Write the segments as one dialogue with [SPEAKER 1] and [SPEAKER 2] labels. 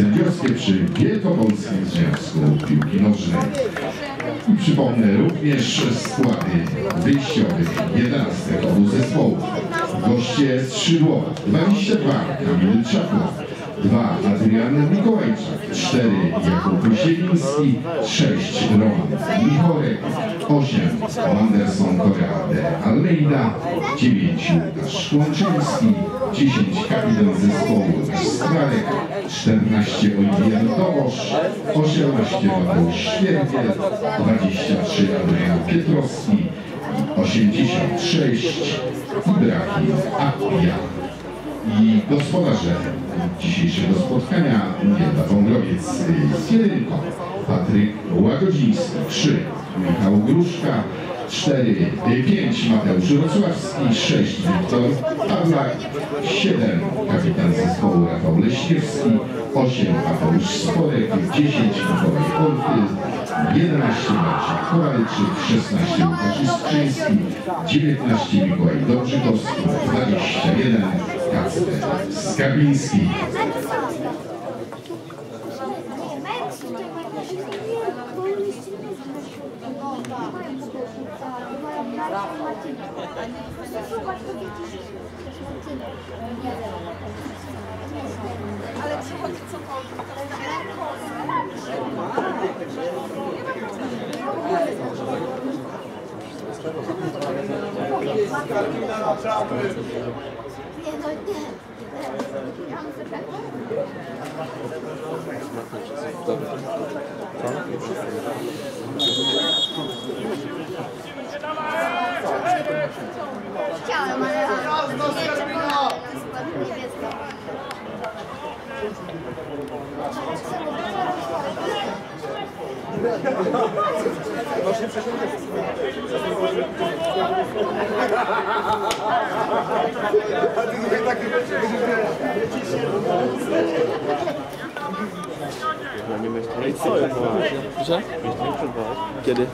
[SPEAKER 1] sędziowskie przy Wielkopolskim Związku Piłki Nożnej. I przypomnę również składy wyjściowych 11 obu zespołów. Goście Skrzydłowa 22 Kamil Czapla, 2 Adrian Mikołajczak, 4 Jakub Sieliński, 6 Roman Michorek, 8 Anderson Korea de Almeida, 9 Łukasz Łączyński, 10 kapitan zespołu Stralek, 14 Oliwier Dobosz, 18 Mateusz Świergiel, 23 Adrian Pietrowski, 86 Ibrahim Akpia i gospodarze dzisiejszego spotkania Wielka Wągrowiec z jedynką. Patryk Łagodziński 3 Michał Gruszka 4, 5 Mateusz Wrocławski 6 Wiktor Pawlak 7 kapitan zespołu Rafał Leśniewski 8 Mateusz Sporek 10 Mikołaj Olchyl 11 Marcin Kowalczyk 16 Łukasz Istrzyński 19 Mikołaj Dobrzykowski 21 Kacper Skabiński
[SPEAKER 2] Nie, no nie. Ja muszę tak. Chciałem, ale nie czekałem na skład niebieski.
[SPEAKER 3] No i co? Że? Kiedy?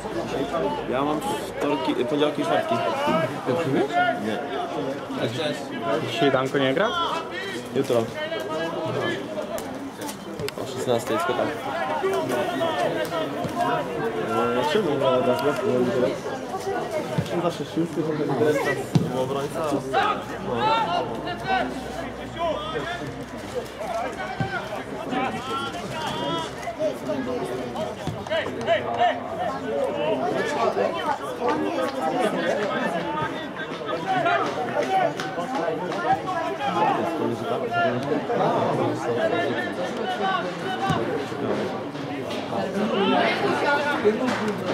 [SPEAKER 3] Ja mam wtorki, poniedziałki i czwartki. Nie.
[SPEAKER 4] Dzisiaj Danko nie gra?
[SPEAKER 3] Jutro. O 16 jest tak. Eee, czemu nie ma raz raz? Czym zawsze są takie teraz bo obrońca?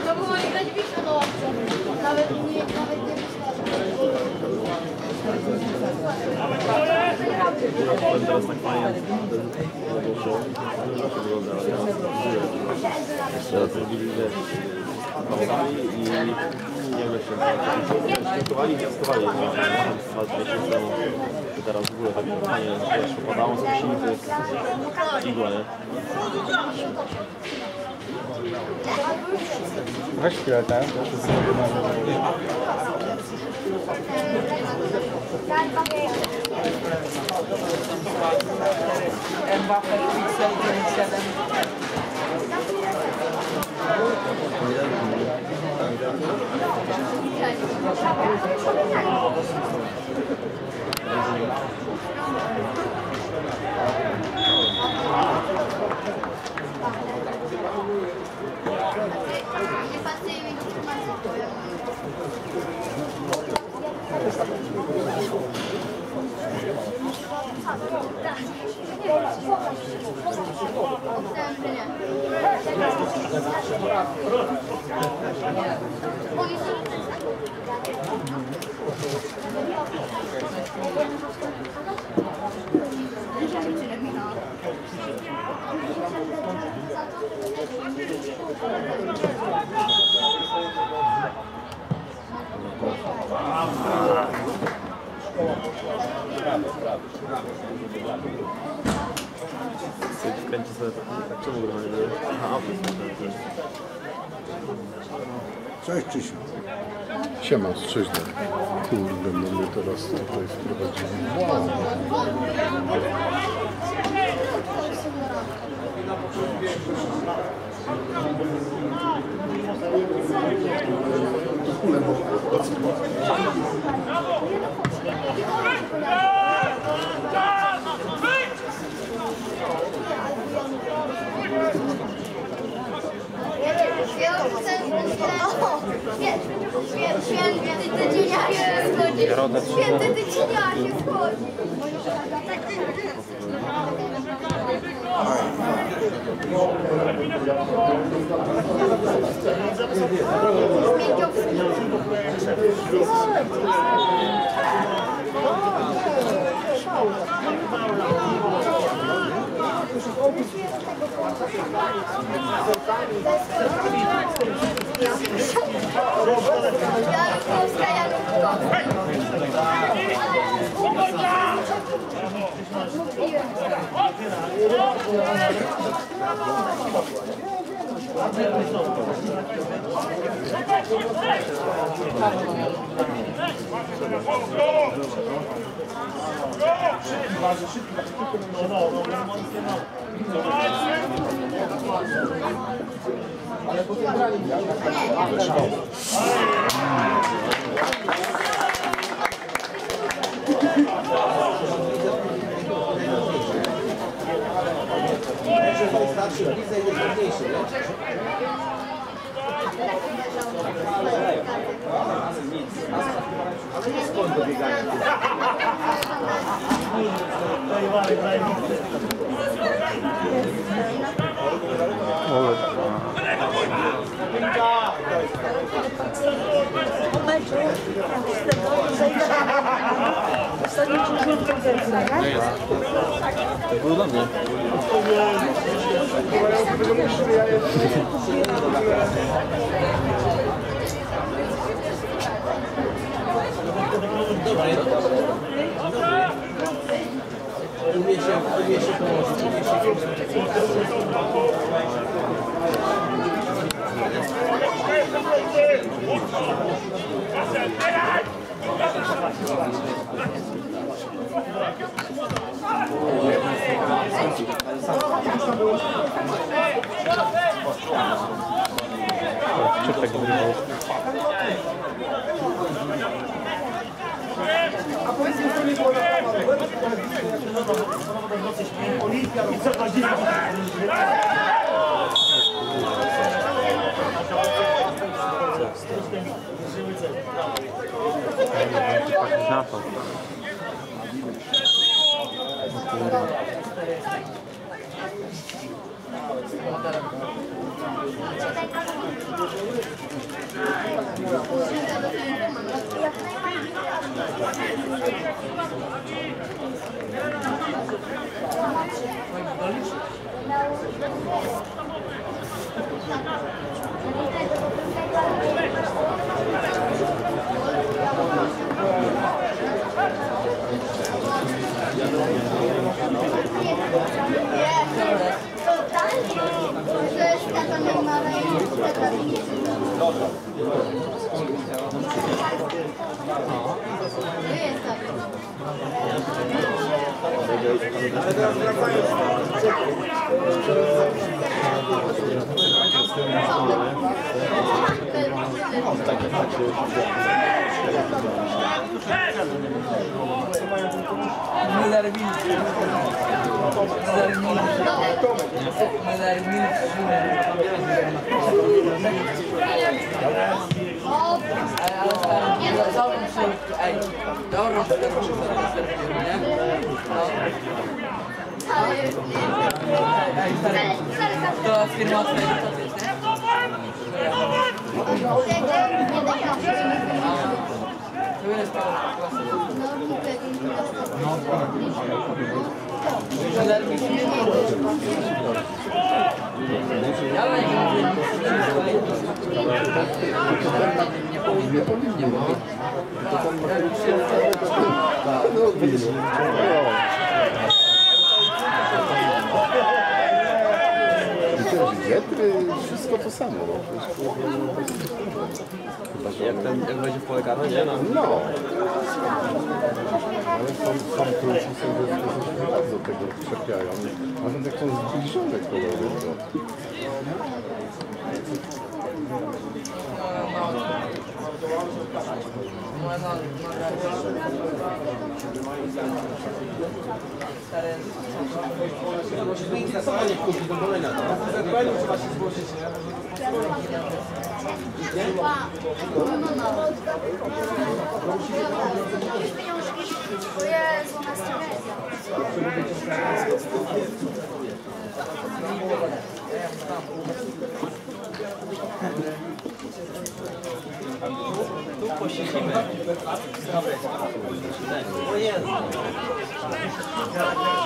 [SPEAKER 2] To było widać blisko do łapce. Nawet nie, nawet nie
[SPEAKER 3] Powiem teraz tak fajnie. Było show. Zawsze wygląda, ale teraz żyję. Teraz zrobili wiesz, kawałkami i nie wiem jeszcze. Ściągowali wnioskowali dwa, dwa miesiące temu. I teraz w ogóle tak fajnie wiesz, upadało z kusini, to jest igła, nie?
[SPEAKER 4] Weź chwilę ten.
[SPEAKER 5] Mbappe Pixel 97.
[SPEAKER 2] Nie pasuje mi
[SPEAKER 3] Kręci sobie tak, czemu gramy, nie? Aha.
[SPEAKER 6] Cześć Krzysiu.
[SPEAKER 7] Siema, strzyżny. Kurde, no mnie teraz tutaj wprowadzili. Wow.
[SPEAKER 2] Święty tydzienia się schodzi. Święty tydzienia się schodzi. Jankowska, Jankowska.
[SPEAKER 3] To było dla mnie.
[SPEAKER 4] Czytek wyrywał. Napał.
[SPEAKER 5] Müller Milch. Müller Milch. Müller Milch. Ale całą się... Ej, dobrą sztukę nie? Ej, stary, to firma twojego taty jest, nie? To ile stało klasy? Müller Milch. Ja na niego mówię,
[SPEAKER 7] I też Metry, wszystko to samo. No. Przecież, kurde, no, to jest problem. Chyba,
[SPEAKER 3] Jak, ten, jak będzie polegane, nie? No.
[SPEAKER 7] No. Ale są, są Turcy, są się bardzo tego czepiają. Ale tak są zbliżone kolory. To.
[SPEAKER 2] pieniążki. O Jezu, ona jest tragedia.
[SPEAKER 7] Ale groźne to było.
[SPEAKER 2] Retro, retro blues za 96, a teraz No, nie daj pamięć w piątej i Nie, jeszcze tego nie.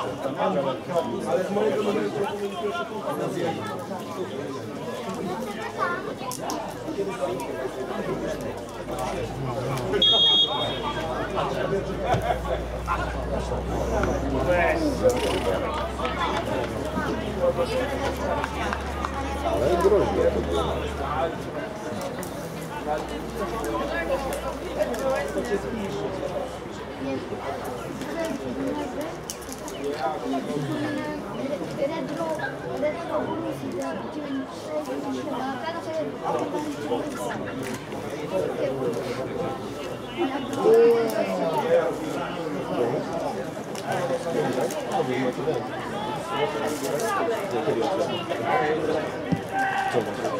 [SPEAKER 2] Chyba Piotrek mam zawsze się regulował. Gracias.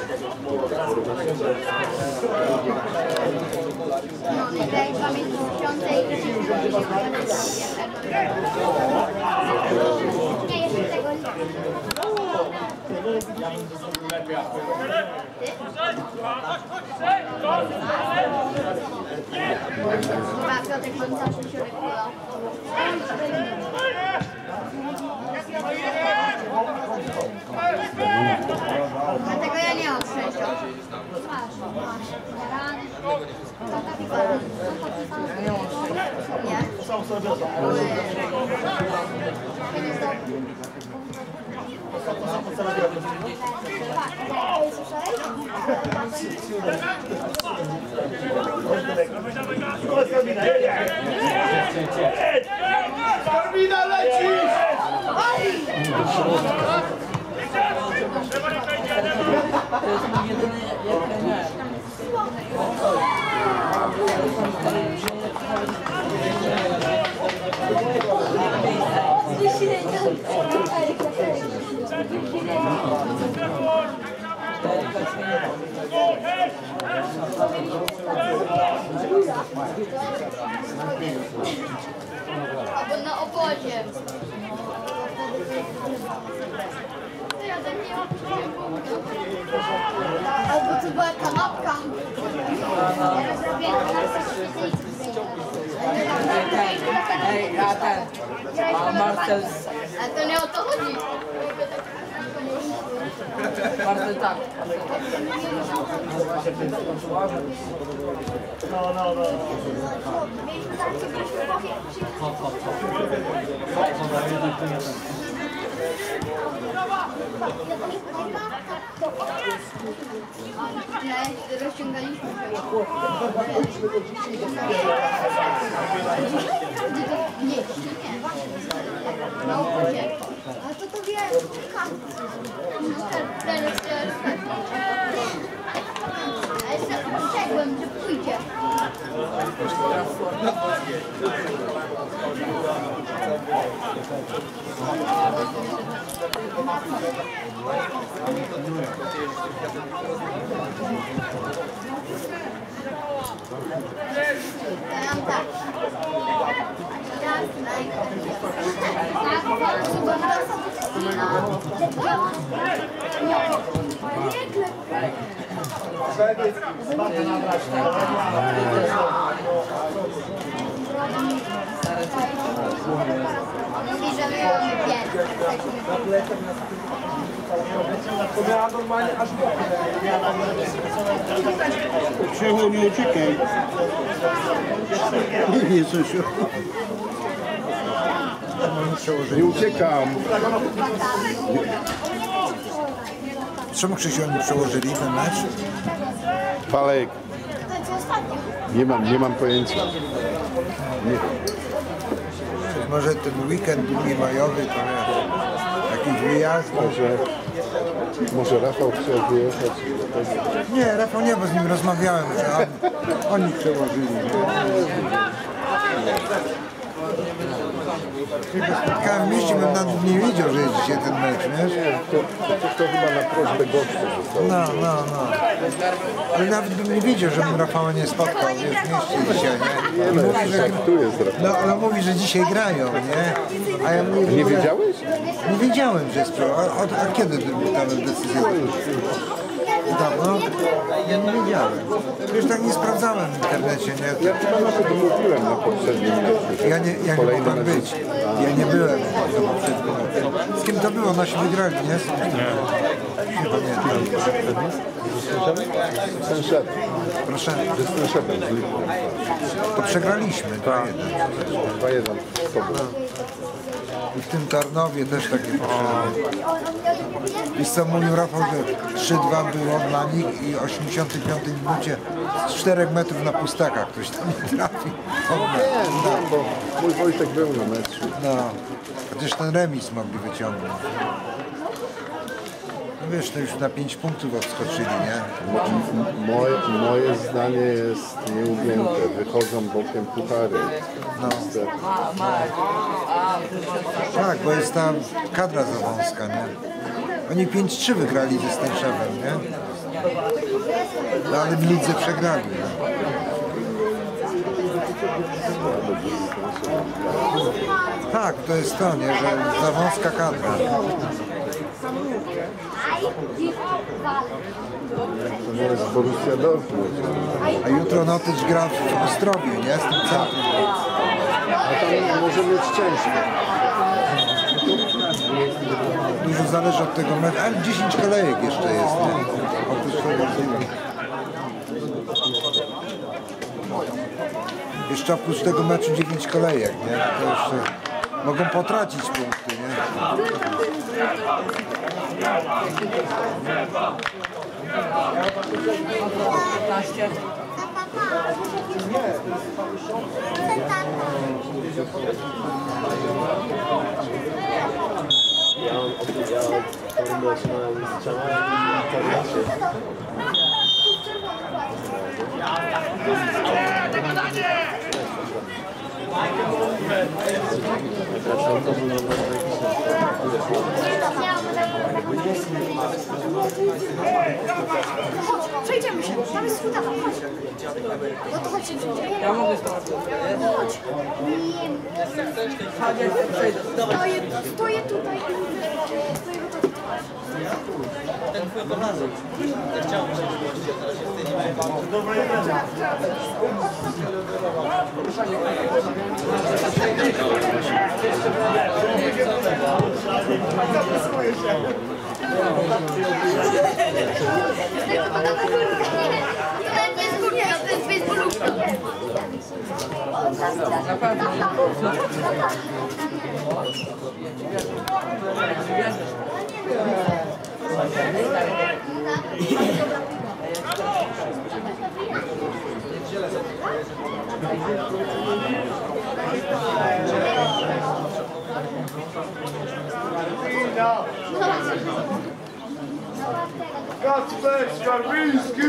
[SPEAKER 2] Nie?
[SPEAKER 6] Karmina lecisz!
[SPEAKER 5] To jest mój jedyny nie.
[SPEAKER 2] Albo na obozie. Albo to była kanapka.
[SPEAKER 5] Ej, a ten. A Marcel,
[SPEAKER 2] A to nie o to chodzi.
[SPEAKER 5] Marcel tak.
[SPEAKER 6] No, no, no.
[SPEAKER 2] Mieliśmy tak, że byliśmy powie. Nie, rozciągaliśmy się. Nie, nie. Na obozie. A to to wiem. Teraz A jeszcze uciekłem, że pójdzie. Tam tak. Jasne. Tak, w końcu, bo teraz Mówi, że my ją
[SPEAKER 6] To miała normalnie aż.
[SPEAKER 8] Krzychu, nie uciekaj. Nie, Sosiu.
[SPEAKER 7] Nie uciekam.
[SPEAKER 9] Czemu Krzysiu oni przełożyli ten mecz?
[SPEAKER 2] Ostatni.
[SPEAKER 7] nie mam, nie mam pojęcia. Nie,
[SPEAKER 9] Może ten weekend długi majowy to jakiś wyjazd?
[SPEAKER 7] może, może Rafał chciał wyjechać.
[SPEAKER 9] Nie, Rafał nie, bo z nim rozmawiałem, że oni, oni przełożyli. Spotkałem w mieście, bym nawet nie wiedział, że jest dzisiaj ten mecz, wiesz?
[SPEAKER 7] To, to, to chyba na prośbę zostało.
[SPEAKER 9] No, no, no. Ale nawet bym nie wiedział, żebym Rafała nie spotkał, wiesz, w mieście dzisiaj, nie?
[SPEAKER 7] Nie no,
[SPEAKER 9] mówi, że,
[SPEAKER 7] żartuję z Rafałem.
[SPEAKER 9] no, ale mówi, że dzisiaj grają, nie? A ja mówię,
[SPEAKER 7] Nie wiedziałeś?
[SPEAKER 9] Nie wiedziałem, że jest pro. A, a, a kiedy tam decyzję? Dawno? Ja nie wiedziałem. Już tak nie sprawdzałem w internecie, nie?
[SPEAKER 7] Ja chyba nawet mówiłem na poprzednim.
[SPEAKER 9] Ja nie, ja nie mogłem być. Ja nie byłem na poprzednim. Z kim to było? Nasi wygrali, nie? Nie. Nie pamiętam.
[SPEAKER 7] Ten.
[SPEAKER 9] Proszę,
[SPEAKER 7] z tym z
[SPEAKER 9] to przegraliśmy. Tak.
[SPEAKER 7] 2-1 z tobą.
[SPEAKER 9] I w tym Tarnowie też takie potrzeby. Wiesz co mówił Rafał, że 3-2 było dla nich i 85 minucie z 4 metrów na pustakach ktoś tam nie trafił.
[SPEAKER 7] Nie, no, bo mój Wojtek był na meczu.
[SPEAKER 9] No, chociaż ten remis mogli wyciągnąć. No wiesz, to już na 5 punktów odskoczyli, nie?
[SPEAKER 7] Moje, moje zdanie jest nieugięte. Wychodzą bokiem puchary.
[SPEAKER 9] No. Tak, bo jest tam kadra za wąska, nie? Oni 5-3 wygrali ze Stęszewem, nie? No ale w lidze przegrali. Nie? Tak, to jest to, nie? Że za wąska kadra.
[SPEAKER 7] Borussia Dortmund.
[SPEAKER 9] A jutro Notyć gra w Ostrowiu, nie? Z tym centrum.
[SPEAKER 7] A tam może mieć ciężko.
[SPEAKER 9] Dużo zależy od tego meczu, ale 10 kolejek jeszcze jest, Jeszcze oprócz tego meczu 9 kolejek, nie? To jeszcze mogą potracić punkty?
[SPEAKER 3] Ja mam tam zaczynałem z trzema w internecie. Zresztą
[SPEAKER 2] Przejdziemy się, mamy skutana, chodź. No to chodź się przejdziemy.
[SPEAKER 5] Ja mogę sprawdzić.
[SPEAKER 2] Chodź.
[SPEAKER 5] Przejdę.
[SPEAKER 2] Stoję, stoję tutaj. Tutaj. To nie jest kurka, to jest baseballówka.
[SPEAKER 5] Na pewno.
[SPEAKER 6] Kacper Skarbiński!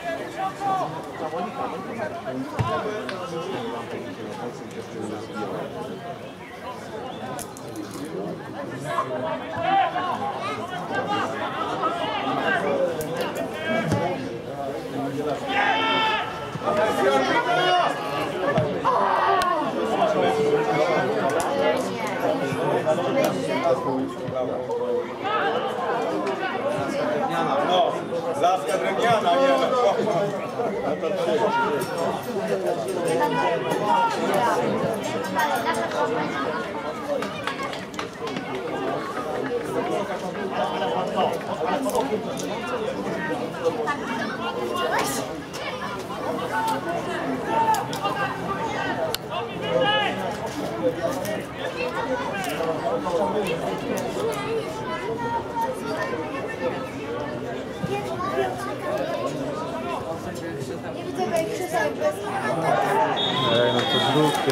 [SPEAKER 2] Zapewniana,
[SPEAKER 6] no. Laska drewniana, nie?
[SPEAKER 2] Tak, Luke.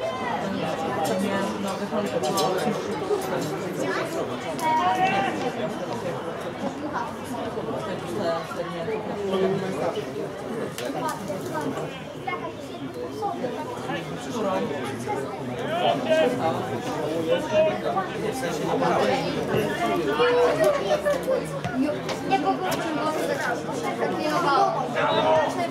[SPEAKER 2] tworzenie nowych metod. Nie, bo go ciągle tak się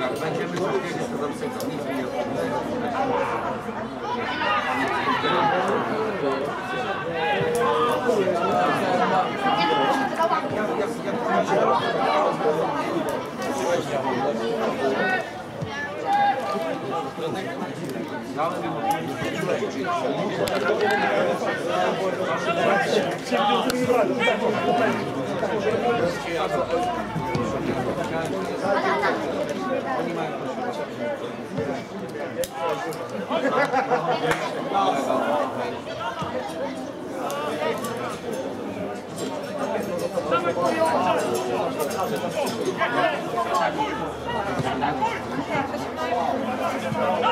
[SPEAKER 2] Jak będziemy sobie to zamknięte, nic nie odbędzie. 골!
[SPEAKER 6] Bravo!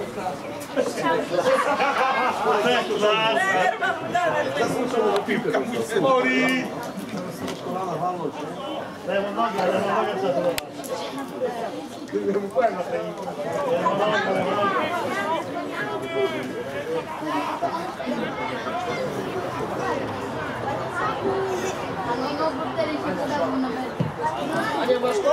[SPEAKER 6] Assalamualaikum, Warahmatullahi Wabarakatuh.
[SPEAKER 2] Marku!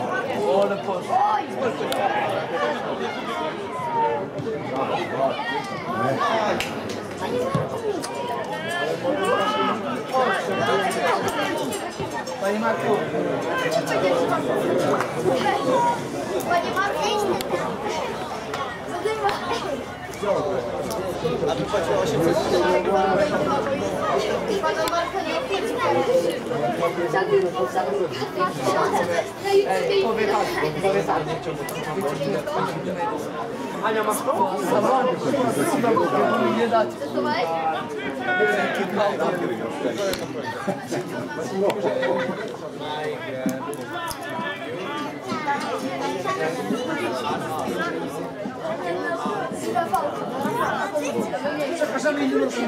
[SPEAKER 2] Panie Marku,
[SPEAKER 6] Panie Marku!
[SPEAKER 2] a tu płaciło 800
[SPEAKER 6] Pana Marka nie
[SPEAKER 2] Ej, powie tak, powie tak. Ania, masz to? Nie dać. Przepraszamy, nie ruszamy.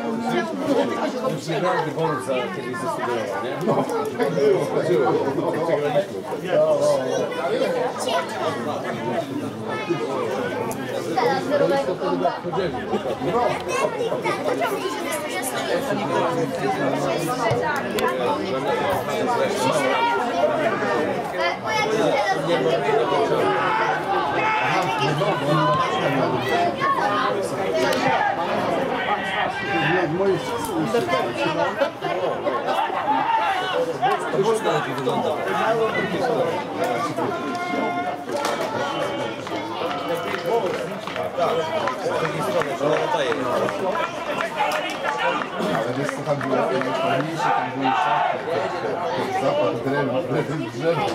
[SPEAKER 3] Żyraldy bonus za kiedyś zasugerował, nie?
[SPEAKER 7] No, tak było, tak było.
[SPEAKER 6] Teraz zerowego komba. Bo jak teraz
[SPEAKER 3] Już
[SPEAKER 7] Ale wiesz co tam było? Fajniejsze, tam były szafy. Zapach drewna, drewna, drzewa.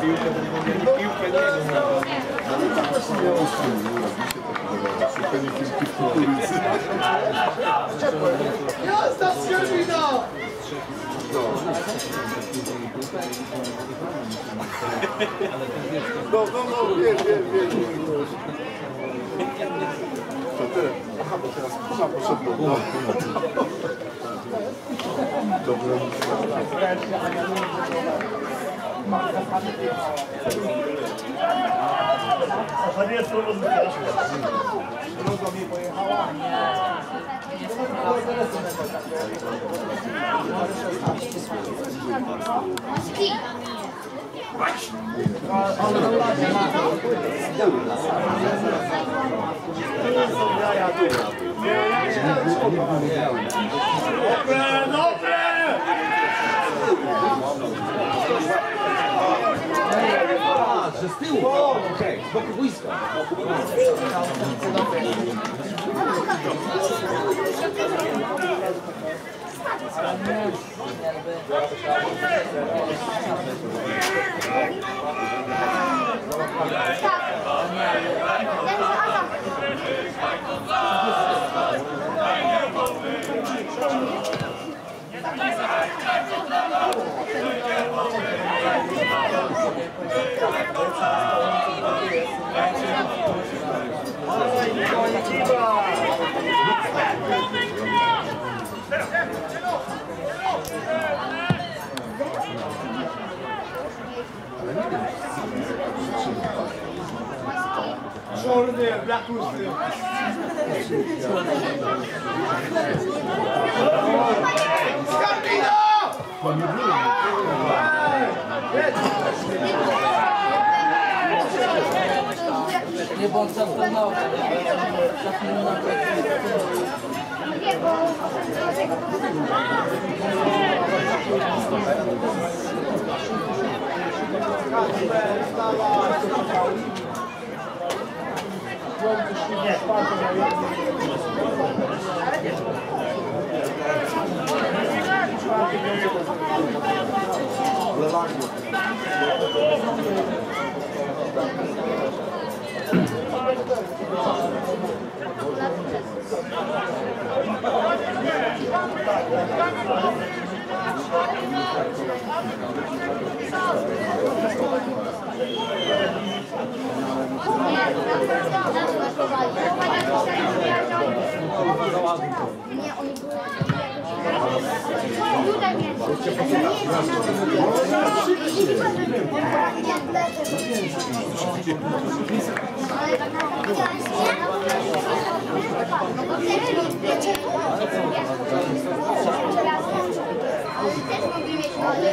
[SPEAKER 7] Piłkę do niego, piłkę do niego. Szukanie kilki w kukurydzy.
[SPEAKER 5] Jazda z Sierwina!
[SPEAKER 7] No, no, no, wiem, wiem, wiem. To tyle. Aha, bo teraz puma poszedł. No. Dobra.
[SPEAKER 5] Havia todas as Open! Open! A nie
[SPEAKER 3] jest to Şorlu diyor, Black Moose diyor.
[SPEAKER 5] Scarpino! Не
[SPEAKER 2] Nie,
[SPEAKER 6] bo...
[SPEAKER 2] Nie, oni byli Tutaj między. Też mogli mieć, ale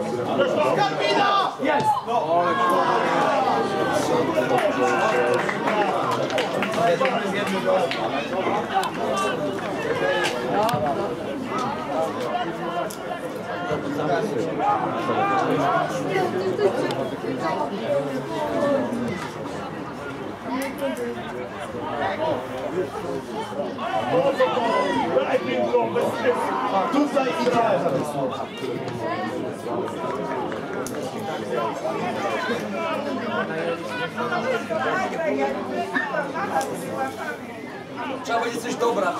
[SPEAKER 2] Skarbina! Jest! No. Thank you.
[SPEAKER 6] Tutaj i teraz.
[SPEAKER 5] Trzeba będzie coś dobrać.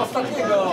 [SPEAKER 5] Ostatniego.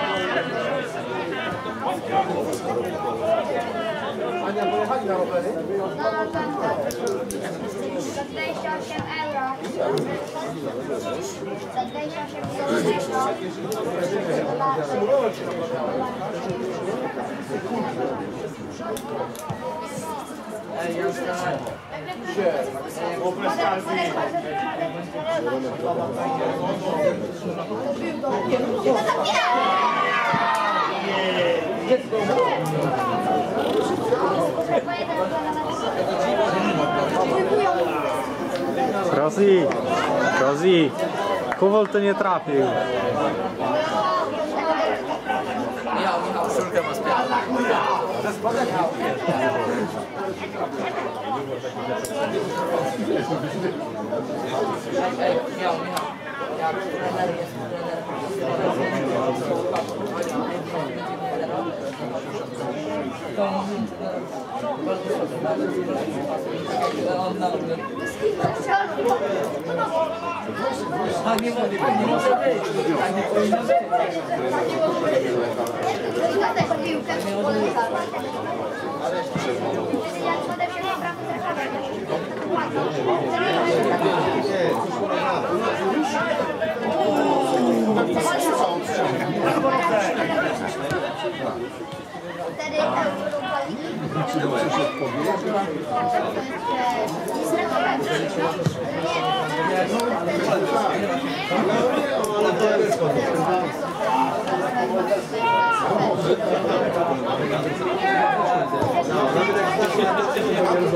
[SPEAKER 6] Ania, pojechali na rowery?
[SPEAKER 2] No, tak, tak. Za 28 euro. Za 28 euro.
[SPEAKER 5] Ej, ja wstałem.
[SPEAKER 6] Wobec Karwin.
[SPEAKER 4] Rozi, Rozi, Kowal to nie trafił.
[SPEAKER 5] Michał, Michał. Tak nie może być. Tak nie może być. Tak nie powinno być.
[SPEAKER 2] Thank you. 4 euro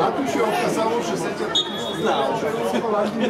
[SPEAKER 2] A tu się okazało, że sędzia techniczny znał, że w Holandii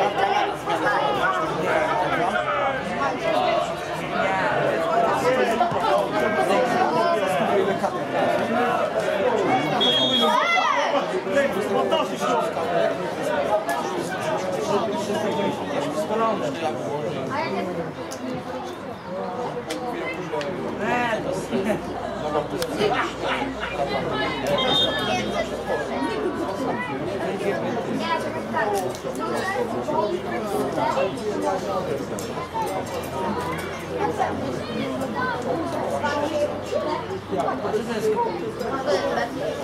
[SPEAKER 2] nie ma szparaga.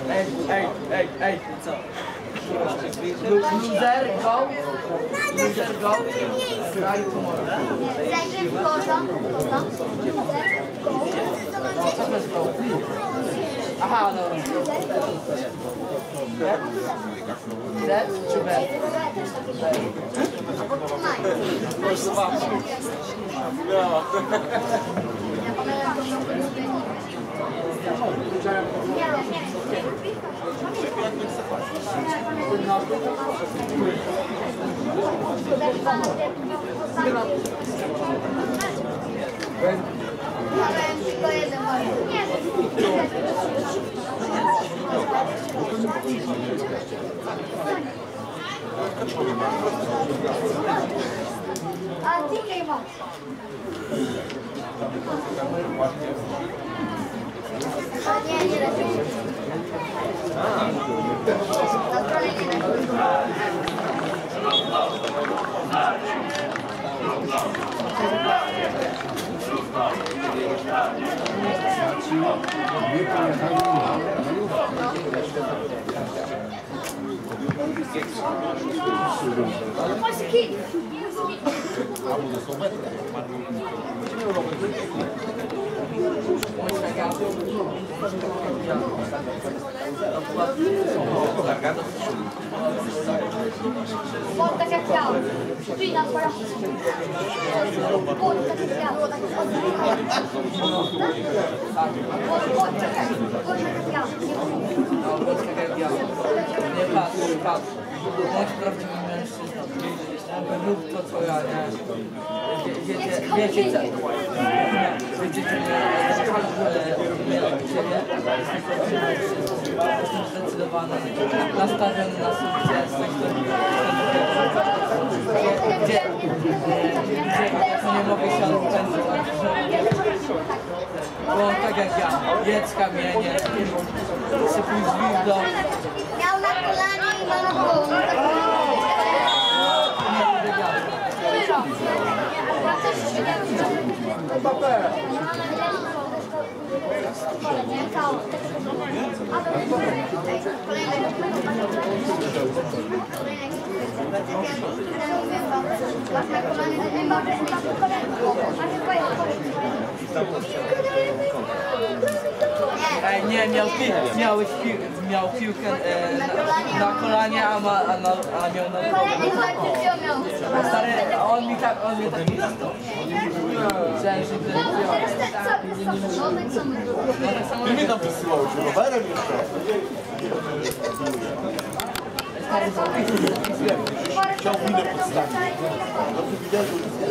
[SPEAKER 5] Ej, ej, ej, ej, co? Loser, go. Loser, go. Kraj humoru.
[SPEAKER 6] Zajrzyj w
[SPEAKER 5] to jest go? Aha, dobra. Z czy B?
[SPEAKER 6] Miałem tylko jeden worek. Nie, A ty nie masz. Porta capital.
[SPEAKER 5] Fina para. Porta capital. Porta capital. Porta capital. Porta capital. Rób to, co ja, Wiecie, wiecie, co... Wiecie. Jestem zdecydowany, nastawiony na sukces. Gdzie, gdzie, nie mogę się odpędzić. Bo tak jak ja, jedz kamienie, sypuj z
[SPEAKER 6] Miał na kolanie i ma na głowę.
[SPEAKER 5] nie wybiegamy.
[SPEAKER 6] Się nie
[SPEAKER 5] miał, pi, miałeś pi, miał piłkę e, na, na kolanie, a, ma, a, na, a miał na głowie. Stary, on mi tak, on mnie tak nie dostał. Myślałem, że to
[SPEAKER 10] Ty mnie tam wysyłał, czy rowerem jeszcze? Chciał minę podstawić. No to widać,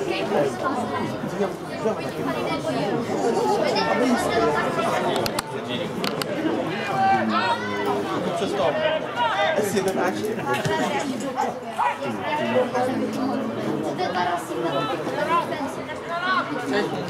[SPEAKER 10] że
[SPEAKER 6] 11.
[SPEAKER 5] Zmiany!
[SPEAKER 2] Oj, to było.
[SPEAKER 5] się nie dziwię, to się nie dziwi na tym.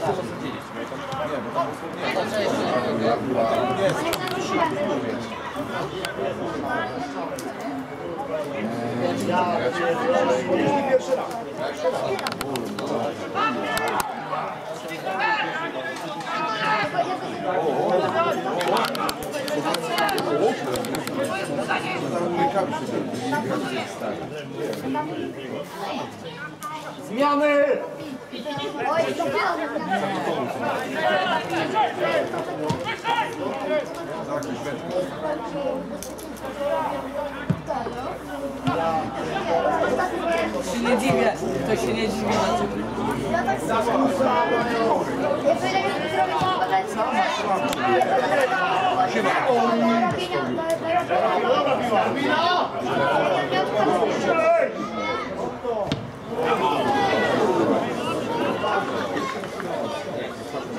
[SPEAKER 2] Ja tak samo. Ja powiedziałem, że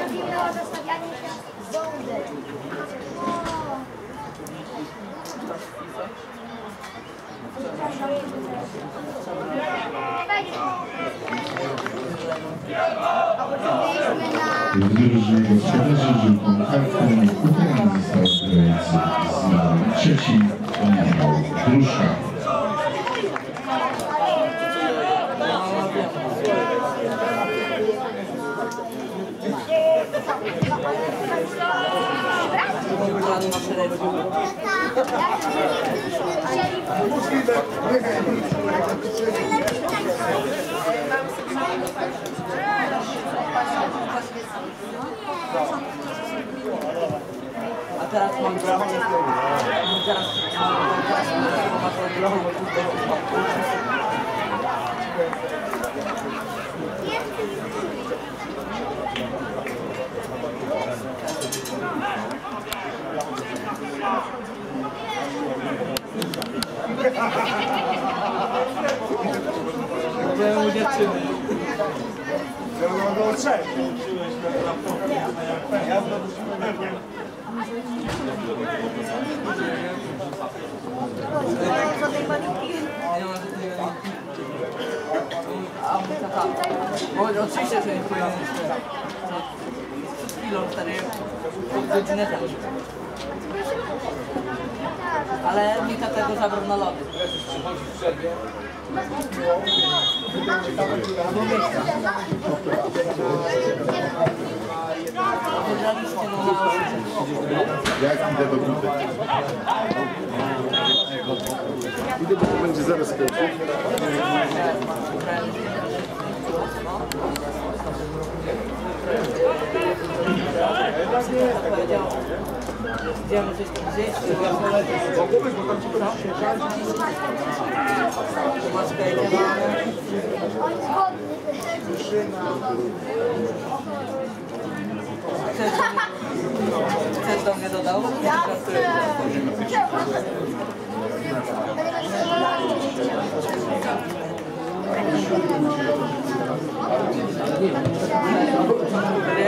[SPEAKER 2] robimy zostawianie się z wołdy.
[SPEAKER 11] Wyrży gospodarzy rzutą kartką grający z trzecim Michał Gruszka.
[SPEAKER 5] A teraz mam mam teraz mam teraz Byłem u dziewczyny. Nie ma żadnej A mój tata. Bo oczywiście, że nie powinien Przed chwilą stary pół godziny temu. Ale mi tata go zabrał na lody. Wybraliście no na
[SPEAKER 1] Jak idę do budy? Idę, bo to będzie zaraz kończyć.
[SPEAKER 5] powiedział, idziemy coś tam zjeść, Maczkę idziemy. Chcesz do mnie, dodał?
[SPEAKER 4] Ja.
[SPEAKER 2] Jakie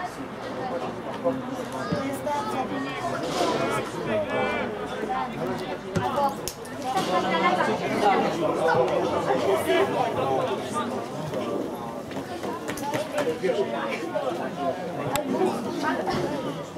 [SPEAKER 7] Thank you.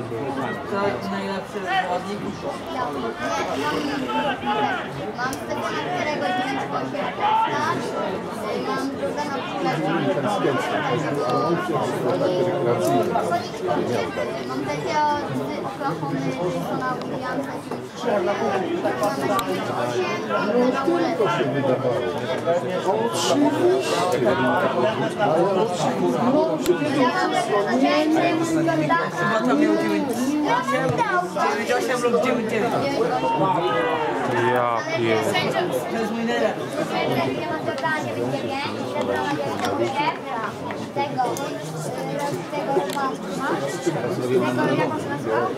[SPEAKER 7] Thank
[SPEAKER 5] you. Najlepszy zawodnik.
[SPEAKER 6] Mam niektóre godziny po 18, mam druga na Mam takiego z Oklahoma, Wilsona Williamsa, ogóle.
[SPEAKER 7] się wydawało. Oczywiście. Ale oczywiście.
[SPEAKER 5] Chyba to miał 9, 98 lub 99.
[SPEAKER 4] Ja pier...
[SPEAKER 5] To jest mój nerek.
[SPEAKER 6] Tego, tego mam. Tego, jak on się nazywa?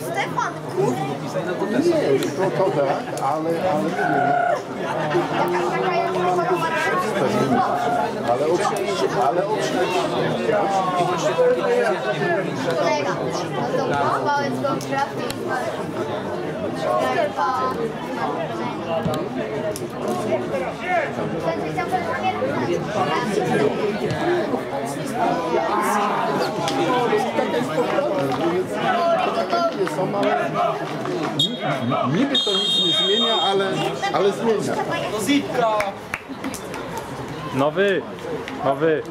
[SPEAKER 6] Stefan,
[SPEAKER 7] Nie, to, to tak, ale, ale nie. Ale oczywiście, ale oczywiście.
[SPEAKER 6] kolega, no to powiedz go crafting,
[SPEAKER 7] Nie są, ale ni- niby to nic nie zmienia, ale, ale zmienia.
[SPEAKER 4] Nowy, nowy.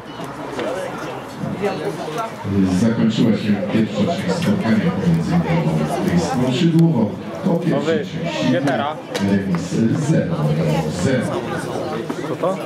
[SPEAKER 1] Zakończyła się pierwsza część spotkania pomiędzy Małą a Skrzydłową. Po
[SPEAKER 4] Nowy,
[SPEAKER 1] pierwszej części remis 0 0.
[SPEAKER 4] Co to?